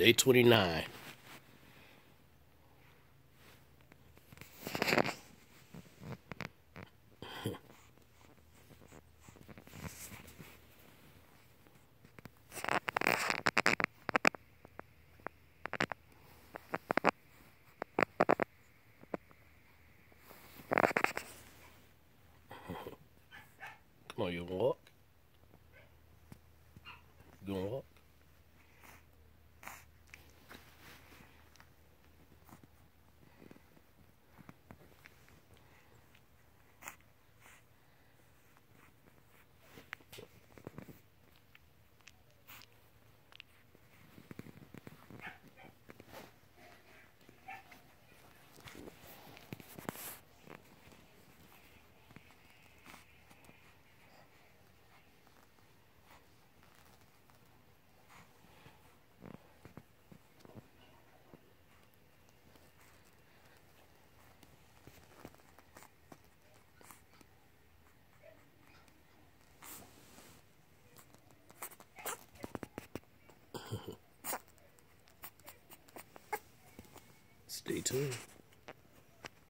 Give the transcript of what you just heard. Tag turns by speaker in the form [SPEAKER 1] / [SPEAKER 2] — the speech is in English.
[SPEAKER 1] Day 29. Come on, you walk? You gonna walk? Stay tuned.